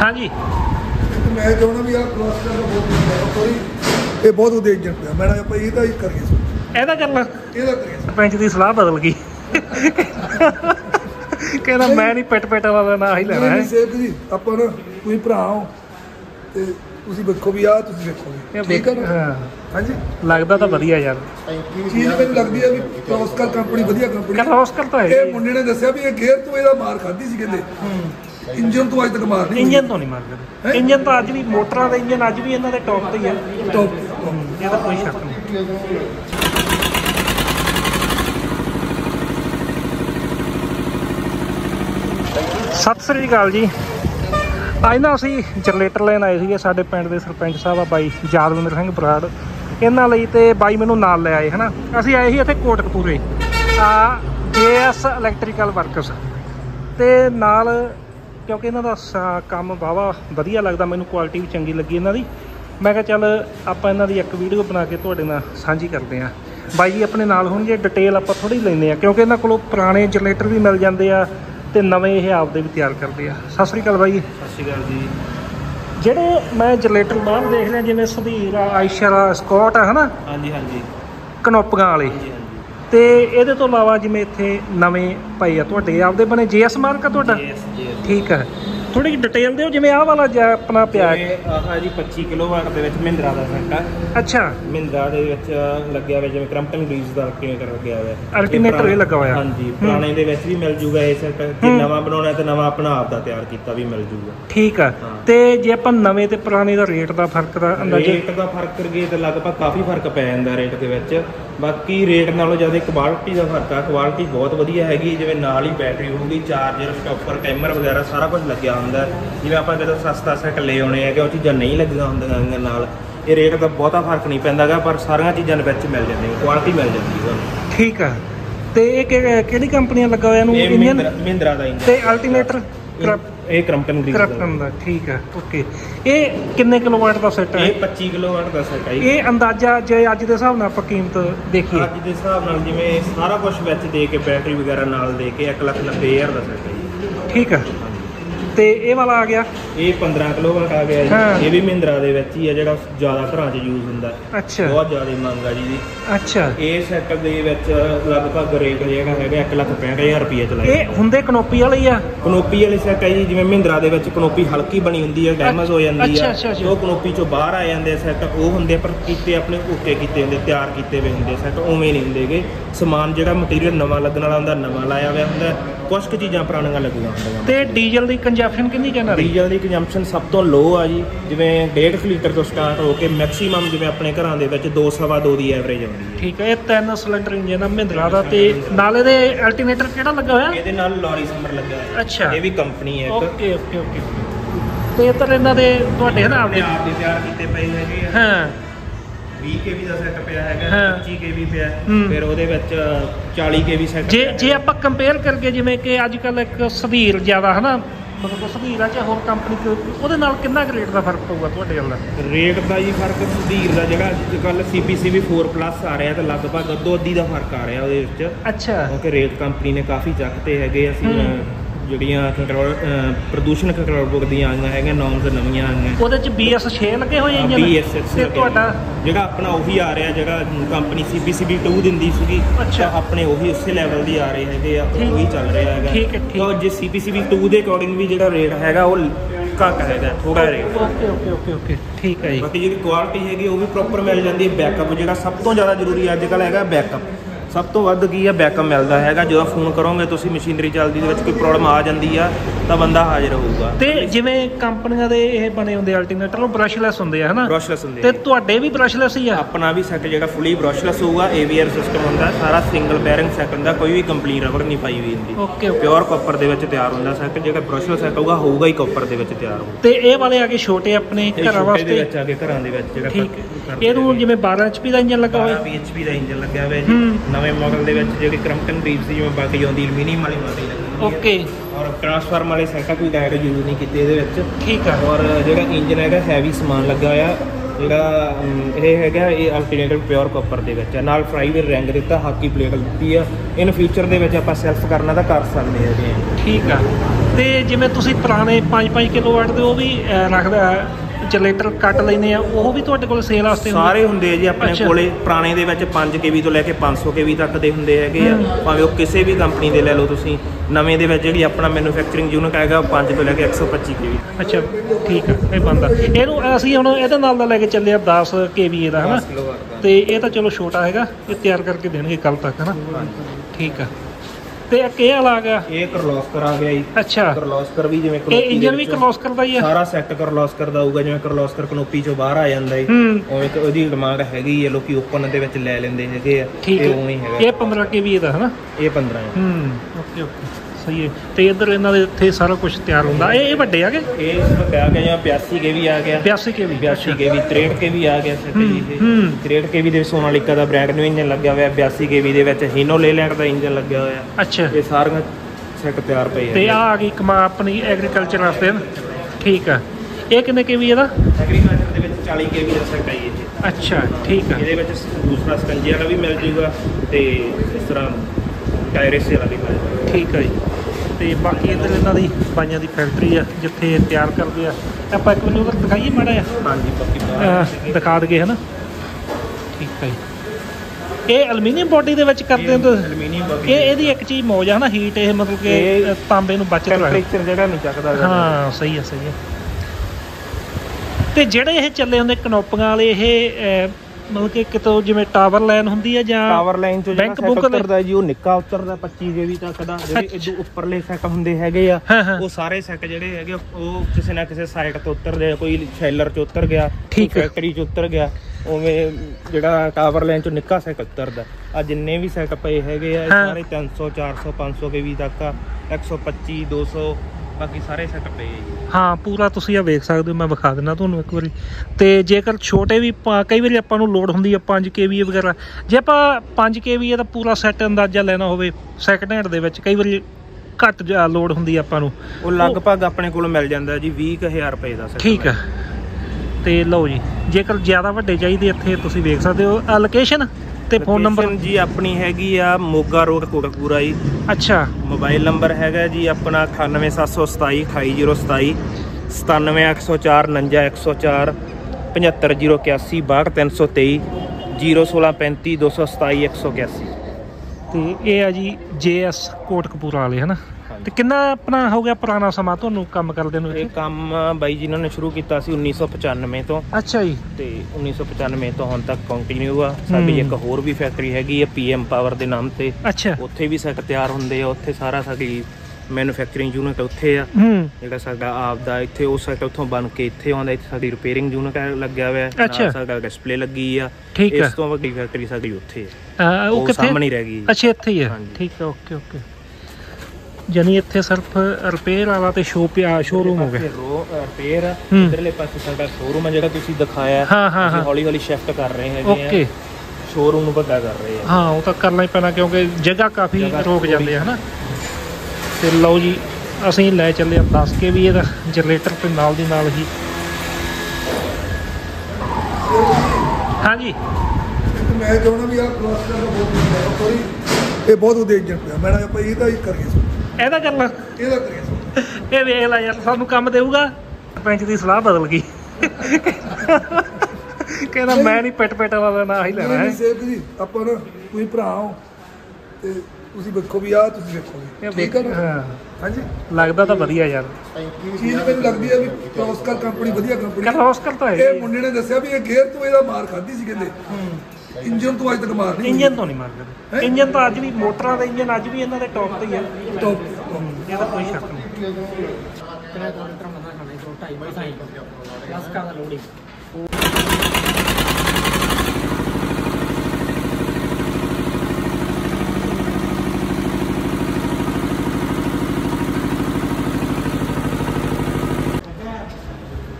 ਹਾਂਜੀ। ਮੈਂ ਚਾਹੁੰਦਾ ਵੀ ਆਹ ਪਲਾਸਟਰ ਦਾ ਬਹੁਤ ਵਧੀਆ ਸੋਰੀ ਇਹ ਬਹੁਤ ਵਧੀਆ ਇੰਜਨ ਪਿਆ ਮੈਂ ਆਪਾਂ ਇਹਦਾ ਹੀ ਕਰੀਏ ਇਹਦਾ ਕਰ ਲਾ ਇਹਦਾ ਕਰੀਏ ਸਰਪੰਚ ਦੀ ਸਲਾਹ ਬਦਲ ਗਈ। ਕਹਿੰਦਾ ਮੈਂ ਨਹੀਂ ਪਿੱਟ ਪਿੱਟ ਵਾਲਾ ਨਾ ਹੀ ਲੈਣਾ ਹੈ। ਸੇਵ ਜੀ ਆਪਾਂ ਨਾ ਤੁਸੀਂ ਭਰਾ ਹੋ ਤੇ ਤੁਸੀਂ ਵੇਖੋ ਵੀ ਆ ਤੁਸੀਂ ਵੇਖੋ। ਠੀਕ ਹੈ ਹਾਂ। ਹਾਂਜੀ। ਲੱਗਦਾ ਤਾਂ ਵਧੀਆ ਯਾਰ। ਚੀਜ਼ ਮੈਨੂੰ ਲੱਗਦੀ ਹੈ ਵੀ ਕਲੋਸਕਰ ਕੰਪਨੀ ਵਧੀਆ ਕੰਪਨੀ ਕਹਿੰਦਾ ਆਸਕਰ ਤਾਂ ਹੈ ਇਹ ਮੁੰਡੇ ਨੇ ਦੱਸਿਆ ਵੀ ਇਹ ਗੇਅਰ ਤੋਂ ਇਹਦਾ ਮਾਰ ਖਾਦੀ ਸੀ ਕਹਿੰਦੇ। ਇੰਜਨ ਤੋਂ ਅੱਜ ਤੱਕ ਮਾਰ ਨਹੀਂ ਇੰਜਨ ਤੋਂ ਨਹੀਂ ਮਾਰਦੇ? ਇੰਜਨ ਤਾਂ ਅੱਜ ਵੀ ਮੋਟਰਾਂ ਦੇ ਇੰਜਨ ਅੱਜ ਵੀ ਇਹਨਾਂ ਦੇ ਟੌਪ ਤੇ ਹੀ ਆ। ਟੌਪ ਇਹਦਾ ਕੋਈ ਸ਼ੱਕ ਨਹੀਂ। ਸਤਿ ਸ੍ਰੀ ਅਕਾਲ ਜੀ। ਅੱਜ ਨਾ ਅਸੀਂ ਜਨਰੇਟਰ ਲੈਣ ਆਏ ਸੀਗੇ ਸਾਡੇ ਪਿੰਡ ਦੇ ਸਰਪੰਚ ਸਾਹਿਬ ਆ ਬਾਈ ਯਾਦਵਿੰਦਰ ਸਿੰਘ ਬਰਾੜ ਇਹਨਾਂ ਲਈ ਤੇ ਬਾਈ ਮੈਨੂੰ ਨਾਲ ਲੈ ਆਏ ਹਨਾ? ਅਸੀਂ ਆਏ ਸੀ ਇੱਥੇ ਕੋਟਕਪੂਰੇ। ਆ ਜੇਐਸ ਇਲੈਕਟ੍ਰੀਕਲ ਵਰਕਸ ਤੇ ਨਾਲ ਕਿਉਂਕਿ ਇਹਨਾਂ ਦਾ ਕੰਮ ਵਾਹਵਾ ਵਧੀਆ ਲੱਗਦਾ ਮੈਨੂੰ ਕੁਆਲਿਟੀ ਵੀ ਚੰਗੀ ਲੱਗੀ ਇਹਨਾਂ ਦੀ। ਮੈਂ ਕਿਹਾ ਚੱਲ ਆਪਾਂ ਇਹਨਾਂ ਦੀ ਇੱਕ ਵੀਡੀਓ ਬਣਾ ਕੇ ਤੁਹਾਡੇ ਨਾਲ ਸਾਂਝੀ ਕਰਦੇ ਹਾਂ। ਬਾਈ ਜੀ ਆਪਣੇ ਨਾਲ ਹੋਣਗੇ ਡਿਟੇਲ ਆਪਾਂ ਥੋੜੀ ਲੈਂਦੇ ਆ ਕਿਉਂਕਿ ਇਹਨਾਂ ਕੋਲੋਂ ਪੁਰਾਣੇ ਜਨਰੇਟਰ ਵੀ ਮਿਲ ਜਾਂਦੇ ਆ ਤੇ ਨਵੇਂ ਇਹ ਆਪਦੇ ਵੀ ਤਿਆਰ ਕਰਦੇ ਆ। ਸਤਿ ਸ੍ਰੀ ਅਕਾਲ ਬਾਈ ਜੀ। ਸਤਿ ਸ਼੍ਰੀ ਅਕਾਲ ਜੀ। ਜਿਹੜੇ ਮੈਂ ਜਨਰੇਟਰ ਬਾਹਰ ਦੇਖ ਰਿਹਾ ਜਿਵੇਂ ਸੁਧੀਰ ਆ ਆਇਸ਼ਰ ਆ ਸਕਾਟ ਆ ਹਨਾ? ਹਾਂਜੀ ਹਾਂਜੀ। ਕਨੋਪੀਆਂ ਵਾਲੇ। ਤੇ ਇਹਦੇ ਤੋਂ ਇਲਾਵਾ ਜਿਵੇਂ ਇੱਥੇ ਨਵੇਂ ਪਏ ਆ ਤੁਹਾਡੇ ਆਪਦੇ ਬਣੇ ਜੀਐਸ ਮਾਰਕ ਆ ਤੁਹਾਡਾ? ਠੀਕ ਹੈ ਥੋੜੀ ਜਿਹੀ ਡਿਟੇਲ ਦਿਓ ਜਿਵੇਂ ਆਹ ਵਾਲਾ ਜਿਹਾ ਆਪਣਾ ਪਿਆ। ਹੈ। ਆਹ ਜੀ 25 ਕਿਲੋਵਾਟ ਦੇ ਵਿੱਚ ਮਹਿੰਦਰਾ ਦਾ ਸੈੱਟ ਆ। ਅੱਛਾ। ਮਹਿੰਦਰਾ ਦੇ ਵਿੱਚ ਲੱਗਿਆ ਹੋਇਆ ਜਿਵੇਂ ਕ੍ਰਮਪਟਨ ਗਰੀਸ ਦਾ ਕਿਵੇਂ ਕਰ ਲੱਗਿਆ ਹੋਇਆ। Alternator ਇਹ ਲੱਗਾ ਹੋਇਆ। ਹਾਂਜੀ ਪੁਰਾਣੇ ਦੇ ਵਿੱਚ ਵੀ ਮਿਲ ਜੂਗਾ ਇਹ ਸੈੱਟ। ਜੇ ਨਵਾਂ ਬਣਾਉਣਾ ਤੇ ਨਵਾਂ ਆਪਣਾ ਆਪ ਦਾ ਤਿਆਰ ਕੀਤਾ ਵੀ ਮਿਲ ਜੂਗਾ। ਠੀਕ ਆ। ਤੇ ਜੇ ਆਪਾਂ ਨਵੇਂ ਤੇ ਪੁਰਾਣੇ ਦਾ ਰੇਟ ਦਾ ਫ਼ਰਕ ਦਾ ਅੰਦਾਜ਼ਾ ਰੇਟ ਦਾ ਫ਼ਰਕ ਕਰੀਏ ਤਾਂ ਲਗਭਗ ਕਾਫੀ ਫ਼ਰਕ ਪੈ ਜਾਂਦਾ ਰੇਟ ਦੇ ਵਿੱਚ। ਬਾਕੀ ਰੇਟ ਨਾਲੋਂ ਜ਼ਿਆਦਾ ਕੁਆਲਿਟੀ ਦਾ ਫ਼ਰਕ ਆ। ਕੁਆਲਿਟੀ ਬਹੁਤ ਵਧੀਆ ਹੈਗੀ ਜਿਵੇਂ ਨਾਲ ਹੀ ਬੈਟਰੀ ਹੋਊਗੀ ਚਾਰਜਰ ਸਟਾਪਰ ਕੈਮਰ ਵਗੈਰਾ ਸਾਰਾ ਕੁਝ ਲੱਗਿਆ ਹੁੰਦਾ। ਜਿਵੇਂ ਆਪਾਂ ਜਦੋਂ ਸਸਤਾ ਸੈੱਟ ਲੈ ਆਉਣੇ ਹੈਗੇ ਉਹ ਚੀਜ਼ਾਂ ਨਹੀਂ ਲੱਗੀਆਂ ਹੁੰਦੀਆਂ ਹੈਗੀਆਂ ਨਾਲ। ਇਹ ਰੇਟ ਦਾ ਬਹੁਤਾ ਫ਼ਰਕ ਨਹੀਂ ਪੈਂਦਾਗਾ ਪਰ ਸਾਰੀਆਂ ਚੀਜ਼ਾਂ ਵਿੱਚ ਮਿਲ ਜਾਂਦੀਆਂ ਕੁਆਲਿਟੀ ਮਿਲ ਜਾਂਦੀ ਹੈ। ਤੁਹਾਨੂੰ ਠੀਕ ਆ। ਤੇ ਇਹ ਕਿ- ਕਿਹੜੀ ਕੰਪਨੀਆਂ ਲੱਗਾ ਹੋਇਆ ਇਹਨੂੰ? ਇਹ ਇੰਜਨ ਮਹਿੰਦਰਾ ਮਹਿੰਦਰਾ ਦਾ ਇੰਜਨ ਤੇ ਅਲਟਰਨੇਟਰ ਇਹ ਕ੍ਰਮਪਟਨ ਗਰੀਸ ਦਾ ਕਰਪਟਨ ਦਾ ਠੀਕ ਆ ਓਕੇ। ਇਹ ਕਿੰਨੇ ਕਿਲੋਵਾਟ ਦਾ ਸੈੱਟ ਹੈ ਇਹ 25 ਕਿਲੋਵਾਟ ਦਾ ਸੈੱਟ ਹੈ ਜੀ। ਇਹ ਅੰਦਾਜ਼ਾ ਜੇ ਅੱਜ ਦੇ ਹਿਸਾਬ ਨਾਲ ਆਪਾਂ ਕੀਮਤ ਦੇਖੀਏ। ਅੱਜ ਦੇ ਹਿਸਾਬ ਨਾਲ ਜਿਵੇਂ ਸਾਰਾ ਕੁਝ ਵਿੱਚ ਦੇ ਕੇ ਬੈਟਰੀ ਵਗੈਰਾ ਨਾਲ ਦੇ ਕੇ 190000 ਦਾ ਸੈੱਟ ਹੈ ਜੀ। ਠੀਕ ਆ। ਤੇ ਇਹ ਵਾਲਾ ਆ ਗਿਆ? ਇਹ 15 ਕਿਲੋਵਾਟ ਆ ਗਿਆ ਹਾਂ। ਜੀ ਇਹ ਵੀ ਮਹਿੰਦਰਾ ਦੇ ਵਿੱਚ ਹੀ ਆ ਜਿਹੜਾ ਜ਼ਿਆਦਾ ਘਰਾਂ 'ਚ ਯੂਜ਼ ਹੁੰਦਾ। ਅੱਛਾ। ਬਹੁਤ ਜ਼ਿਆਦਾ ਮੰਗ ਆ ਜੀ ਦੀ ਅੱਛਾ। ਇਹ ਸੈੱਟ ਦੇ ਵਿੱਚ ਲਗਭਗ ਰੇਟ ਜਿਹੜਾ ਹੈਗਾ 165000 ਰੁਪਏ ਚ ਲੱਗਦਾ ਇਹ ਹੁੰਦੇ ਕਨੋਪੀ ਵਾਲੇ ਹੀ ਆ? ਕਨੋਪੀ ਵਾਲੇ ਸੈੱਟ ਹੈ ਜੀ ਜਿਵੇਂ ਮਹਿੰਦਰਾ ਦੇ ਵਿੱਚ ਕਨੋਪੀ ਹਲਕੀ ਬਣੀ ਹੁੰਦੀ ਹੈ ਡੈਮੇਜ ਹੋ ਜਾਂਦੀ ਅੱਛਾ, ਆ। ਅੱਛਾ, ਅੱਛਾ। ਉਹ ਕਨੋਪੀ ਚੋਂ ਬਾਹਰ ਆ ਜਾਂਦੇ ਸੈੱਟ ਉਹ ਹੁੰਦੇ ਪਰ ਕੀਤੇ ਆਪਣੇ ਓਕੇ ਕੀਤੇ ਹੁੰਦੇ ਤਿਆਰ ਕੀਤੇ ਹੋਏ ਹੁੰਦੇ ਸੈੱਟ ਉਵੇਂ ਨਹੀਂ ਹੁੰਦੇਗੇ ਸਮਾਨ ਜਿਹੜਾ ਮਟੀਰੀਅਲ ਨਵਾਂ ਲੱਗਣ ਵਾਲਾ ਹੁੰਦਾ ਨਵਾਂ ਲਾਇਆ ਹੋਇਆ ਹੁੰਦਾ ਕੁਝ ਕੁ ਚੀਜ਼ਾਂ ਪੁਰਾਣੀਆਂ ਲੱਗੀਆਂ ਹੁੰਦੀਆਂ। ਤੇ ਡੀਜ਼ਲ ਦੀ ਕੰਜਪਸ਼ਨ ਕਿੰਨੀ ਕਹਿੰਦਾ ਰਹੀ? ਡੀਜ਼ਲ ਦੀ ਕੰਜੰਪਸ਼ਨ ਸਭ ਤੋਂ ਲੋ ਆ ਜੀ। ਜਿਵੇਂ 1.5 ਲੀਟਰ ਤੋਂ ਸਟਾਰਟ ਹੋ ਕੇ ਮੈਕਸਿਮਮ ਜਿਵੇਂ ਆਪਣੇ ਘਰਾਂ ਦੇ ਵਿੱਚ 2.5 ਦੀ ਐਵਰੇਜ ਆਉਂਦੀ ਹੈ। ਠੀਕ ਹੈ ਇਹ ਤਿੰਨ ਸਿਲੰਡਰ ਇੰਜਨ ਆ ਮਹਿੰਦਰਾ ਦਾ ਤੇ ਨਾਲ ਇਹਦੇ ਅਲਟਰਨੇਟਰ ਕਿਹੜਾ ਲੱਗਾ ਹੋਇਆ? ਇਹਦੇ ਨਾਲ ਲੋਰੀ ਸਮਰ ਲੱਗਾ ਹੈ ਅੱਛਾ। ਇਹ ਵੀ ਕੰਪਨੀ ਹੈ ਇੱਕ। ਓਕੇ ਓਕੇ ਓਕੇ ਤੇ ਇੱਧਰ ਇਹਨਾਂ ਦੇ ਤੁਹਾਡੇ ਆਪਣੇ ਆਪਦੇ ਆਪ ਦੇ ਤਿਆਰ ਕੀਤੇ ਪਏ ਹੈਗੇ ਹਾਂ। 20 ਕੇਵੀ ਦਾ ਸੈੱਟ ਪਿਆ ਹੈਗਾ ਹਾਂ। 25 ਕੇਵੀ ਪਿਆ ਹੂੰ। ਫਿਰ ਉਹਦੇ ਵਿੱਚ 40 ਕੇਵੀ ਸੈੱਟ ਜੇ ਜੇ ਆਪਾਂ ਕੰਪੇਅਰ ਕਰਕੇ ਜਿਵੇਂ ਕਿ ਅੱਜ ਕੱਲ ਇੱਕ ਸੁਧੀਰ ਜ਼ਿਆਦਾ ਹਨਾ ਮਤਲਬ ਸੁਧੀਰ ਆ ਚਾਹੇ ਹੋਰ ਕੰਪਨੀ ਉਹਦੇ ਨਾਲ ਕਿੰਨਾ ਕੁ ਰੇਟ ਦਾ ਫ਼ਰਕ ਪਊਗਾ ਤੁਹਾਡੇ ਵੱਲ ਰੇਟ ਦਾ ਜੀ ਫ਼ਰਕ ਸੁਧੀਰ ਦਾ ਜਿਹੜਾ ਅੱਜ ਕੱਲ 4 ਪਲੱਸ ਆ ਰਿਹਾ ਤੇ ਲਗਭਗ ਅੱਧੋ ਅੱਧੀ ਦਾ ਫ਼ਰਕ ਆ ਰਿਹਾ ਉਹਦੇ ਵਿੱਚ ਅੱਛਾ ਕਿਉਂਕਿ ਰੇਟ ਕੰਪਨੀ ਨੇ ਕਾਫੀ ਚੱਕਤੇ ਹੈਗੇ ਅਸੀਂ ਹੂੰ। ਅਹ, ਜਿਹੜੀਆਂ ਕੰਟਰੋਲ ਪ੍ਰਦੂਸ਼ਣ ਕੰਟਰੋਲ ਬੋਰਡ ਦੀਆਂ ਆਈਆਂ ਹੈਗੀਆਂ ਨੌਰਮਸ ਨਵੀਆਂ ਆਈਆਂ। ਉਹਦੇ ਚ BS 6 ਲੱਗੇ ਹੋਏ ਇੰਜਨ BSS ਤੇ ਤੁਹਾਡਾ ਜਿਹੜਾ ਆਪਣਾ ਉਹੀ ਆ ਰਿਹਾ ਜਿਹੜਾ ਕੰਪਨੀ CPCB 2 ਦਿੰਦੀ ਸੀਗੀ ਅੱਛਾ। ਤਾਂ ਆਪਣੇ ਉਹੀ ਉਸੇ ਲੈਵਲ ਦੀ ਆ ਰਹੇ ਹੈਗੇ ਆ। ਉਹੀ ਚੱਲ ਰਿਹਾ ਹੈਗਾ। ਠੀਕ ਹੈ, ਠੀਕ। ਤਾਂ ਜੇ CPCB 2 ਦੇ ਅਕੋਰਡਿੰਗ ਵੀ ਜਿਹੜਾ ਰੇਟ ਹੈਗਾ ਉਹ ਘੱਟ ਹੈਗਾ ਥੋੜਾ rate okay okay okay okay. ਠੀਕ ਹੈ ਜੀ। ਬਾਕੀ ਜਿਹੜੀ ਕੁਆਲਿਟੀ ਹੈਗੀ ਉਹ ਵੀ ਪ੍ਰੋਪਰ ਮਿਲ ਜਾਂਦੀ ਹੈ। ਬੈਕਅਪ ਜਿਹੜਾ ਸਭ ਤੋਂ ਜ਼ਿਆਦਾ ਜ਼ਰੂਰੀ ਅੱਜ ਕੱਲ੍ਹ ਹੈਗਾ ਬੈਕਅਪ ਸਭ ਤੋਂ ਵੱਧ ਕੀ ਹੈ ਬੈਕਅਪ ਮਿਲਦਾ ਹੈਗਾ। ਜਦੋਂ ਫੋਨ ਕਰੋਗੇ ਤੁਸੀਂ ਮਸ਼ੀਨਰੀ ਚੱਲਦੀ ਦੇ ਵਿੱਚ ਕੋਈ ਪ੍ਰੋਬਲਮ ਆ ਜਾਂਦੀ ਆ ਤਾਂ ਬੰਦਾ ਹਾਜ਼ਰ ਹੋਊਗਾ। ਤੇ ਜਿਵੇਂ ਕੰਪਨੀਆਂ ਦੇ ਇਹ ਬਣੇ ਹੁੰਦੇ ਅਲਟਰਨੇਟਰ ਉਹ ਬ੍ਰਸ਼ਲੈਸ ਹੁੰਦੇ ਆ ਹਨਾ? ਬ੍ਰਸ਼ਲੈਸ ਹੁੰਦੇ ਤੇ। ਤੁਹਾਡੇ ਵੀ ਬ੍ਰਸ਼ਲੈਸ ਹੀ ਆ? ਆਪਣਾ ਵੀ ਸੈੱਟ ਜਿਹੜਾ ਫੁੱਲੀ ਬ੍ਰਸ਼ਲੈਸ ਹੋਊਗਾ AVR ਸਿਸਟਮ ਹੁੰਦਾ ਸਾਰਾ ਸਿੰਗਲ ਬੈਰਿੰਗ ਸੈੱਟ ਹੁੰਦਾ ਕੋਈ ਵੀ ਕੰਪਨੀ ਰਬੜ ਨਹੀਂ ਪਾਈ ਹੋਈ ਹੁੰਦੀ। ਓਕੇ ਪਿਓਰ ਕਾਪਰ ਦੇ ਵਿੱਚ ਤਿਆਰ ਹੁੰਦਾ ਸੈੱਟ ਜਿਹੜਾ ਬ੍ਰਸ਼ਲੈਸ ਸੈੱਟ ਹੋਊਗਾ ਹੋਊਗਾ ਹੀ ਕਾਪਰ ਦੇ ਵਿੱਚ ਤਿਆਰ ਹੋਊਗਾ। ਤੇ ਇਹ ਵਾਲੇ ਆ ਕੇ ਛੋਟੇ ਆਪਣੇ ਘਰਾਂ ਛੋਟੇ ਦੇ ਵਾਸਤੇ? ਵਿੱਚ ਆ ਕੇ ਘਰਾਂ ਦੇ ਵਿੱਚ ਜਿਹੜਾ ਠੀਕ ਇਹਨੂੰ ਜਿਵੇਂ 12 HP ਦਾ ਇੰਜਨ ਲੱਗਾ ਹੋਇਆ? 12 HP ਦਾ ਇੰਜਨ ਲੱਗਿਆ ਹੋਇਆ ਜੀ। ਨਵੇਂ ਮਾਡਲ ਦੇ ਵਿੱਚ ਜਿਹੜੀ ਕ੍ਰਮਪਟਨ ਗ੍ਰੀਵਸ ਦੀ ਜਿਵੇਂ ਬਾਕੀ ਆਉਂਦੀ ਐਲੂਮੀਨੀਅਮ ਵਾਲੀ ਮਾਡਲ ਲੱਗੀ। ਓਕੇ ਔਰ ਟਰਾਂਸਫਾਰਮ ਵਾਲੇ ਸੈਟਅਪ ਵੀ ਡਾਇਰੈਕਟ ਯੂਜ਼ ਨਹੀਂ ਕੀਤੇ ਇਹਦੇ ਵਿੱਚ। ਠੀਕ ਆ। ਔਰ ਜਿਹੜਾ ਇੰਜਨ ਹੈਗਾ ਹੈਵੀ ਸਮਾਨ ਲੱਗਾ ਹੋਇਆ। ਜਿਹੜਾ ਇਹ ਹੈਗਾ ਇਹ ਅਲਟਰਨੇਟਿਵ ਪਿਓਰ ਕਾਪਰ ਦੇ ਵਿੱਚ ਹੈ। ਨਾਲ ਫਰਾਈਵੇਅਰ ਰਿੰਗ ਦਿੱਤਾ ਹਾਕੀ ਪਲੇਟ ਦਿੱਤੀ ਆ। ਇਨ ਫਿਊਚਰ ਦੇ ਵਿੱਚ ਆਪਾਂ ਸੈਲਫ ਕਰਨਾ ਤਾਂ ਕਰ ਸਕਦੇ ਹੈਗੇ ਹਾਂ ਠੀਕ ਆ। ਤੇ ਜਿਵੇਂ ਤੁਸੀਂ ਪੁਰਾਣੇ 5-5 ਕਿਲੋਵਾਟ ਦੇ ਉਹ ਵੀ ਰੱਖਦਾ ਜਨਰੇਟਰ ਕੱਟ ਲੈਂਦੇ ਆ ਉਹ ਵੀ ਤੁਹਾਡੇ ਕੋਲ ਸੇਲ ਵਾਸਤੇ ਹੁੰਦੇ? ਸਾਰੇ ਹੁੰਦੇ ਆ ਜੀ ਆਪਣੇ। ਕੋਲੇ ਪੁਰਾਣੇ ਦੇ ਵਿੱਚ 5 ਕੇਵੀ ਤੋਂ ਲੈ ਕੇ 500 ਕੇਵੀ ਤੱਕ ਦੇ ਹੁੰਦੇ ਹੈਗੇ ਆ। ਹੂੰ। ਭਾਵੇਂ ਉਹ ਕਿਸੇ ਵੀ ਕੰਪਨੀ ਦੇ ਲੈ ਲਓ ਤੁਸੀਂ ਨਵੇਂ ਦੇ ਵਿੱਚ ਜਿਹੜੀ ਆਪਣਾ ਮੈਨੂਫੈਕਚਰਿੰਗ ਯੂਨਿਟ ਹੈਗਾ ਉਹ 5 ਤੋਂ ਲੈ ਕੇ 125 ਕੇਵੀ ਅੱਛਾ ਠੀਕ ਆ ਇਹ ਬੰਦਾ। ਇਹਨੂੰ ਅਸੀਂ ਹੁਣ ਇਹਦੇ ਨਾਲ ਦਾ ਲੈ ਕੇ ਚੱਲੇ ਆ 10 ਕੇਵੀ ਦਾ ਹਨਾ? ਤੇ ਇਹ ਤਾਂ ਚਲੋ ਛੋਟਾ ਹੈਗਾ ਇਹ ਤਿਆਰ ਕਰਕੇ ਦੇਣਗੇ ਕੱਲ ਤੱਕ ਹਨਾ? ਠੀਕ ਆ। ਤੇ ਇੱਕ ਇਹ ਵਾਲਾ ਆ ਗਿਆ? ਇਹ ਕਰਲੋਸਕਰ ਆ ਗਿਆ ਜੀ। ਅੱਛਾ। ਕਰਲੋਸਕਰ ਵੀ ਜਿਵੇਂ ਇਹ ਦੇ ਇੰਜਨ ਵੀ ਵਿੱਚੋਂ ਕਲੋਸ ਕਰਦਾ ਹੀ ਆ? ਸਾਰਾ ਸੈੱਟ ਕਰਲੋਸਕਰ ਦਾ ਹੋਊਗਾ ਜਿਵੇਂ ਕਰਲੋਸਕਰ ਕਨੋਪੀ ਚੋਂ ਬਾਹਰ ਆ ਜਾਂਦਾ ਹੈ ਹੂੰ। ਉਵੇਂ ਕਿ ਉਹਦੀ ਡਿਮਾਂਡ ਹੈਗੀ ਹੈ ਲੋਕੀ ਓਪਨ ਦੇ ਵਿੱਚ ਲੈ ਲੈਂਦੇ ਹੈਗੇ ਆ ਹੈ। ਉਵੇਂ ਹੀ ਹੈਗਾ। ਇਹ 15 ਕੇਵੀ ਦਾ ਹਨਾ? ਇਹ 15 ਹੈ। ਹੂੰ ਓਕੇ ਓਕੇ। ਸਹੀ ਹੈ। ਤੇ ਇੱਧਰ ਇਹਨਾਂ ਦੇ ਇੱਥੇ ਸਾਰਾ ਕੁਝ ਤਿਆਰ ਹੁੰਦਾ। ਇਹ ਇਹ ਵੱਡੇ ਆਗੇ ਇਹ ਆ ਗਿਆ ਜਾਂ 82 ਕੇ ਵੀ ਆ ਗਿਆ। 82 ਕੇਵੀ 82 ਕੇ ਵੀ 63 ਕੇ ਵੀ ਆ ਗਿਆ ਹੂੰ, ਜੀ। ਇਹ ਹੂੰ। 63 ਕੇ ਵੀ ਦੇ ਸੋਨਾਲੀਕਾ ਦਾ ਬ੍ਰਾਂਡ ਨਿਊ ਇੰਜਨ ਲੱਗਿਆ ਹੋਇਆ 82 ਕੇ ਵੀ ਦੇ ਵਿੱਚ ਹੀਨੋ ਲੇਲੈਂਡ ਦਾ ਇੰਜਨ ਲੱਗਿਆ ਹੋਇਆ। ਅੱਛਾ। ਇਹ ਸਾਰੀਆਂ ਸੈੱਟ ਤਿਆਰ ਪਏ ਤੇ ਆ ਆ ਗਈ ਕਮਾ ਆਪਣੀ ਐਗਰੀਕਲਚਰ ਵਾਸਤੇ ਠੀਕ ਆ। ਇਹ ਕਿੰਨੇ ਕੇਵੀ ਇਹਦਾ? ਐਗਰੀਕਲਚਰ ਦੇ ਵਿੱਚ 40 ਕੇ ਵੀ ਦਾ ਸੈੱਟ ਹੈ ਇਹ। ਅੱਛਾ ਠੀਕ ਆ। ਇਹਦੇ ਵਿੱਚ ਦੂਸਰਾ ਸਕੰਜੇ ਵਾਲਾ ਵੀ ਮਿਲ ਜੂਗਾ ਤੇ ਇਸ ਤਰ੍ਹਾਂ ਟਾਇਰੇਸੇ ਵਾਲਾ ਵੀ ਮਿਲ ਜੂਗਾ ਠੀਕ ਆ ਜੀ। ਤੇ ਬਾਕੀ ਇੱਧਰ ਇਹਨਾਂ ਦੀ ਬਾਈਆਂ ਦੀ ਫੈਕਟਰੀ ਆ ਜਿੱਥੇ ਤਿਆਰ ਕਰਦੇ ਆ। ਆਪਾਂ ਇੱਕ ਵਾਰੀ ਉਧਰ ਦਿਖਾਈਏ ਮਾੜਾ ਜਿਹਾ। ਹਾਂਜੀ ਬਾਕੀ ਦਿਖਾ ਦਗੇ ਹਨਾ? ਠੀਕ ਆ ਜੀ। ਇਹ ਐਲੂਮੀਨੀਅਮ ਬੋਡੀ ਦੇ ਵਿੱਚ ਕਰਦੇ ਆ ਐਲੂਮੀਨੀਅਮ ਇਹ ਇਹਦੀ ਇੱਕ ਚੀਜ਼ ਮੌਜ ਆ ਨਾ ਹੀਟ ਇਹ ਮਤਲਬ ਕਿ ਤਾਂਬੇ ਨੂੰ ਬਚਤ ਰੱਖਦਾ ਟੈਂਪਰੇਚਰ ਜਿਹੜਾ ਨਹੀਂ ਚੱਕਦਾ। ਹਾਂ ਸਹੀ ਹੈ ਸਹੀ ਹੈ ਤੇ ਜਿਹੜੇ ਇਹ ਚੱਲੇ ਹੁੰਦੇ ਕਨੋਪੀਆਂ ਵਾਲੇ ਇਹ ਮਤਲਬ ਕਿ ਕਿਤੋਂ ਜਿਵੇਂ ਟਾਵਰ ਲਾਈਨ ਹੁੰਦੀ ਹੈ ਜਾਂ ਪਾਵਰ ਲਾਈਨ ਚੋਂ ਜਿਹੜਾ ਬੈਂਕ ਬੁੱਕ ਉਤਰਦਾ ਜੀ ਉਹ ਨਿੱਕਾ ਉਤਰਦਾ 25 ਕੇਵੀ ਤੱਕ ਦਾ ਜਿਹੜੇ। ਇਦੋਂ ਉੱਪਰਲੇ ਸੈੱਟ ਹੁੰਦੇ ਹੈਗੇ ਆ। ਉਹ ਸਾਰੇ ਸੈੱਟ ਜਿਹੜੇ ਹੈਗੇ ਉਹ ਕਿਸੇ ਨਾ ਕਿਸੇ ਸਾਈਟ ਤੋਂ ਉਤਰਦੇ ਆ ਕੋਈ ਸ਼ੈਲਰ ਚ ਉਤਰ ਗਿਆ ਹੈ। ਫੈਕਟਰੀ ਚ ਉਤਰ ਗਿਆ ਉਵੇਂ ਜਿਹੜਾ ਟਾਵਰ ਲਾਈਨ ਚੋਂ ਨਿੱਕਾ ਸੈੱਟ ਉਤਰਦਾ ਆ ਜਿੰਨੇ ਵੀ ਸੈੱਟ ਪਏ ਹੈਗੇ ਆ। ਸਾਰੇ 300 400 500 ਕੇਵੀ ਤੱਕ ਆ 125 200 ਬਾਕੀ ਸਾਰੇ ਸੈੱਟ ਪਏ ਜੀ। ਹਾਂ ਪੂਰਾ ਤੁਸੀਂ ਆ ਵੇਖ ਸਕਦੇ ਹੋ ਮੈਂ ਵਿਖਾ ਦਿੰਦਾ ਤੁਹਾਨੂੰ ਇੱਕ ਵਾਰੀ। ਤੇ ਜੇਕਰ ਛੋਟੇ ਵੀ ਪਾ- ਕਈ ਵਾਰੀ ਆਪਾਂ ਨੂੰ ਲੋਡ ਹੁੰਦੀ ਆ 5 ਕੇਵੀ ਵਗੈਰਾ। ਜੇ ਆਪਾਂ 5 ਕੇਵੀ ਦਾ ਪੂਰਾ ਸੈੱਟ ਅੰਦਾਜ਼ਾ ਲੈਣਾ ਹੋਵੇ ਸੈਕਿੰਡ ਹੈਂਡ ਦੇ ਵਿੱਚ ਕਈ ਵਾਰੀ ਘੱਟ ਲੋਡ ਹੁੰਦੀ ਆ ਆਪਾਂ ਨੂੰ। ਉਹ ਲਗਭਗ ਆਪਣੇ ਕੋਲ ਮਿਲ ਜਾਂਦਾ ਜੀ 20000 ਰੁਪਏ ਦਾ set ਠੀਕ ਆ। ਤੇ ਲਓ ਜੀ ਜੇਕਰ ਜ਼ਿਆਦਾ ਵੱਡੇ ਚਾਹੀਦੇ ਇੱਥੇ ਤੁਸੀਂ ਵੇਖ ਸਕਦੇ ਹੋ। ਆ ਲੋਕੇਸ਼ਨ ਤੇ ਫੋਨ ਨੰਬਰ ਜੀ ਆਪਣੀ ਹੈਗੀ ਆ ਮੋਗਾ ਰੋਡ ਕੋਟਕਪੂਰਾ ਜੀ। ਅੱਛਾ। ਮੋਬਾਈਲ ਨੰਬਰ ਹੈਗਾ ਜੀ ਆਪਣਾ 98727 28027 97104 99104 75081 62323 01635 227 181 ਤੇ ਇਹ ਆ ਜੀ ਜੇਐਸ ਕੋਟਕਪੂਰਾ ਵਾਲੇ ਹਨਾ? ਤੇ ਕਿੰਨਾ ਆਪਣਾ ਹੋ ਗਿਆ ਪੁਰਾਣਾ ਸਮਾਂ? ਤੁਹਾਨੂੰ ਕੰਮ ਕਰਦੇ ਨੂੰ ਇਹ ਇੱਥੇ? ਕੰਮ ਬਾਈ ਜੀ ਇਹਨਾਂ ਨੇ ਸ਼ੁਰੂ ਕੀਤਾ ਸੀ 1995 ਤੋਂ। ਅੱਛਾ ਜੀ। ਤੇ 1995 ਤੋਂ ਹੁਣ ਤੱਕ ਕੰਟੀਨਿਊ ਆ। ਸਾਡੀ ਹੂੰ। ਇੱਕ ਹੋਰ ਵੀ ਫੈਕਟਰੀ ਹੈਗੀ ਆ ਪੀਐਮ ਪਾਵਰ ਦੇ ਨਾਮ ਤੇ। ਅੱਛਾ। ਉੱਥੇ ਵੀ ਸੈੱਟ ਤਿਆਰ ਹੁੰਦੇ ਆ। ਉੱਥੇ ਸਾਰਾ ਸਾਡੀ ਮੈਨੂਫੈਕਚਰਿੰਗ ਯੂਨਿਟ ਉੱਥੇ ਆ। ਹੂੰ। ਜਿਹੜਾ ਸਾਡਾ ਆਪ ਦਾ ਇੱਥੇ ਉਹ ਸੈੱਟ ਉੱਥੋਂ ਬਣ ਕੇ ਇੱਥੇ ਆਉਂਦਾ। ਇੱਥੇ ਸਾਡੀ ਰਿਪੇਅਰਿੰਗ ਯੂਨਿਟ ਲੱਗਿਆ ਹੋਇਆ। ਹੈ ਨਾਲ ਅੱਛਾ। ਸਾਡਾ ਡਿਸਪਲੇ ਲੱਗੀ ਆ। ਠੀਕ ਆ। ਇਸ ਤੋਂ ਵੱਡੀ ਫੈਕਟਰੀ ਸਾਡੀ ਉੱਥੇ ਅਹ, ਉਹ ਉਹ ਕਿੱਥੇ? ਸਾਹਮਣੇ ਹੀ ਰਹਿ ਗਈ ਅੱਛਾ ਇੱਥੇ ਹੀ ਹੈ ਹਾਂਜੀ। ਠੀਕ ਹੈ ਓਕੇ ਓਕੇ। ਜਾਨੀ ਇੱਥੇ ਸਿਰਫ ਰਿਪੇਅਰ ਵਾਲਾ ਤੇ ਸ਼ੋ ਪਿਆ ਸ਼ੋਰੂਮ ਹੋ ਗਿਆ। ਰਿਪੇਅਰ। ਇਧਰਲੇ ਪਾਸੇ ਸਾਡਾ ਸ਼ੋਰੂਮ ਹੈ ਜਿਹੜਾ ਤੁਸੀਂ ਦਿਖਾਇਆ। ਹਾਂ ਹਾਂ ਹਾਂ। ਹੌਲੀ ਹੌਲੀ ਸ਼ਿਫਟ ਕਰ ਰਹੇ ਹੈਗੇ ਓਕੇ ਸ਼ੋਰੂਮ ਨੂੰ ਵੱਡਾ ਕਰ ਰਹੇ ਆ। ਹਾਂ ਉਹ ਤਾਂ ਕਰਨਾ ਹੀ ਪੈਣਾ ਕਿਉਂਕਿ ਜਗ੍ਹਾ ਕਾਫੀ ਰੋਕ। ਜਾਂਦੇ ਆ ਹਨਾ? ਤੇ ਲਓ ਜੀ ਅਸੀਂ ਲੈ ਚੱਲੇ ਆ 10 ਕੇ ਵੀ ਇਹਦਾ ਜਨਰੇਟਰ ਤੇ ਨਾਲ ਦੀ ਨਾਲ ਹੀ। ਹਾਂਜੀ। ਮੈਂ ਚਾਹੁੰਦਾ ਵੀ ਆਹ ਕਲਾਸਟਰ ਦਾ ਬਹੁਤ ਇਹ ਬਹੁਤ ਵਧੀਆ ਇੰਜਨ ਪਿਆ। ਮੈਂ ਆਪਾਂ ਇਹਦਾ ਹੀ ਕਰੀਏ। ਇਹਦਾ ਕਰ ਲਾ। ਇਹਦਾ ਕਰੀਏ। ਇਹ ਵੇਖ ਲੈ ਯਾਰ ਸਾਨੂੰ ਕੰਮ ਦੇਊਗਾ। ਸਰਪੰਚ ਦੀ ਸਲਾਹ ਬਦਲ ਗਈ। ਕਹਿੰਦਾ ਮੈਂ ਨਹੀਂ ਪਿੱਟ ਪਿੱਟ ਵਾਲਾ ਨਾ ਹੀ ਲੈਣਾ ਹੈ। ਜੀ ਆਪਾਂ ਨਾ ਤੁਸੀਂ ਭਰਾ ਹੋ ਤੇ ਤੁਸੀਂ ਵੇਖੋ ਵੀ ਆ ਤੁਸੀਂ ਵੇਖੋ ਠੀਕ ਹੈ। ਹਾਂਜੀ? ਲੱਗਦਾ ਤਾਂ ਵਧੀਆ ਯਾਰ। ਚੀਜ਼ ਮੈਨੂੰ ਲੱਗਦੀ ਹੈ ਵੀ ਕਲੋਸਕਰ ਕੰਪਨੀ ਵਧੀਆ ਕੰਪਨੀ ਕਰ ਉਸ ਕਰਤਾ ਹੈ ਇਹ ਮੁੰਡੇ ਨੇ ਦੱਸਿਆ ਵੀ ਇਹ ਗੇਅਰ ਤੋਂ ਇਹਦਾ ਮਾਰ ਖਾਧੀ ਸੀ ਕਹਿੰਦੇ। ਇੰਜਨ ਤੋਂ ਅੱਜ ਤੱਕ ਮਾਰ ਨਹੀਂ ਇੰਜਨ ਤੋਂ ਨਹੀਂ ਮਾਰਦੇ ਇੰਜਨ ਤਾਂ ਅੱਜ ਵੀ ਮੋਟਰਾਂ ਦੇ ਇੰਜਨ ਅੱਜ ਵੀ ਇਹਨਾਂ ਦੇ ਟੌਪ ਤੇ ਹੀ ਆ। ਟੌਪ ਇਹਦਾ ਕੋਈ ਸ਼ੱਕ ਨਹੀਂ।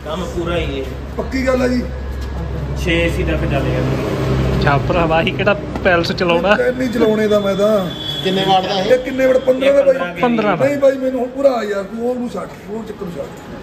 ਕੰਮ ਪੂਰਾ ਹੀ ਹੈ। ਪੱਕੀ ਗੱਲ ਹੈ ਜੀ। 6 ਏਸੀ ਤੱਕ ਚੱਲੇਗਾ ਛਾਪਰਾ ਵਾਹੀ ਕਿਹੜਾ ਪੈਲਸ ਚਲਾਉਣਾ? ਨਹੀਂ ਚਲਾਉਣੇ ਦਾ ਮੈਂ ਤਾਂ। ਕਿੰਨੇ ਵਾਟ ਦਾ ਇਹ? ਇਹ ਕਿੰਨੇ ਵੜ 15 ਦਾ ਬਾਈ। 15 ਦਾ। ਨਹੀਂ ਬਾਈ ਮੈਨੂੰ ਹੁਣ ਪੂਰਾ ਯਾਰ ਤੂੰ ਉਹਨੂੰ ਛੱਡ ਉਹ ਚੱਕਰ ਛੱਡ।